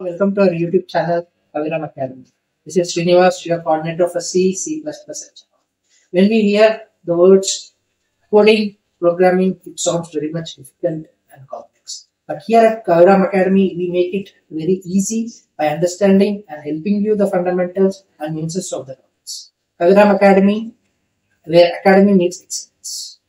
Welcome to our YouTube channel, Kaviram Academy. This is Srinivas, your coordinator for C, C++, etc. When we hear the words coding, programming, it sounds very much difficult and complex. But here at Kaviram Academy, we make it very easy by understanding and helping you the fundamentals and nuances of the topics. Kaviram Academy, where academy meets excellence.